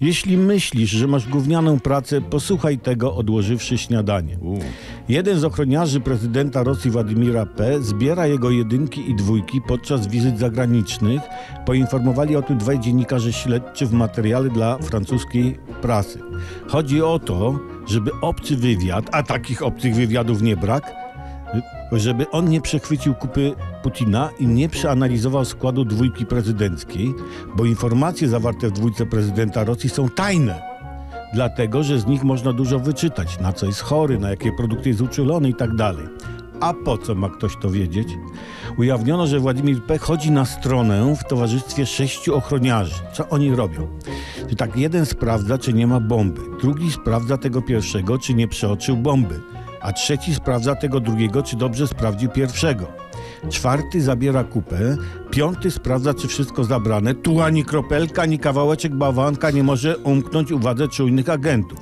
Jeśli myślisz, że masz gównianą pracę, posłuchaj tego, odłożywszy śniadanie. Jeden z ochroniarzy prezydenta Rosji Władimira P. zbiera jego jedynki i dwójki podczas wizyt zagranicznych. Poinformowali o tym dwaj dziennikarze śledczy w materiale dla francuskiej prasy. Chodzi o to, żeby obcy wywiad, a takich obcych wywiadów nie brak, żeby on nie przechwycił kupy Putina i nie przeanalizował składu dwójki prezydenckiej, bo informacje zawarte w dwójce prezydenta Rosji są tajne. Dlatego, że z nich można dużo wyczytać, na co jest chory, na jakie produkty jest uczulony i tak dalej. A po co ma ktoś to wiedzieć? Ujawniono, że Władimir P. chodzi na stronę w towarzystwie sześciu ochroniarzy. Co oni robią? Że tak jeden sprawdza, czy nie ma bomby, drugi sprawdza tego pierwszego, czy nie przeoczył bomby, a trzeci sprawdza tego drugiego, czy dobrze sprawdził pierwszego. Czwarty zabiera kupę, piąty sprawdza, czy wszystko zabrane. Tu ani kropelka, ani kawałeczek bałwanka nie może umknąć uwadze czujnych agentów.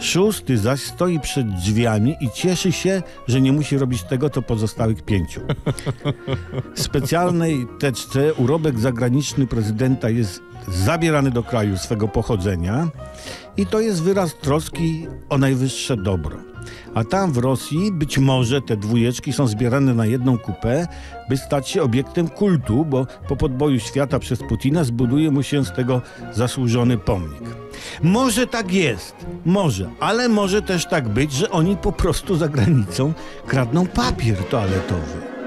Szósty zaś stoi przed drzwiami i cieszy się, że nie musi robić tego, co pozostałych pięciu. W specjalnej teczce urobek zagraniczny prezydenta jest zabierany do kraju swego pochodzenia i to jest wyraz troski o najwyższe dobro. A tam w Rosji być może te dwójeczki są zbierane na jedną kupę, by stać się obiektem kultu, bo po podboju świata przez Putina zbuduje mu się z tego zasłużony pomnik. Może tak jest, może, ale może też tak być, że oni po prostu za granicą kradną papier toaletowy.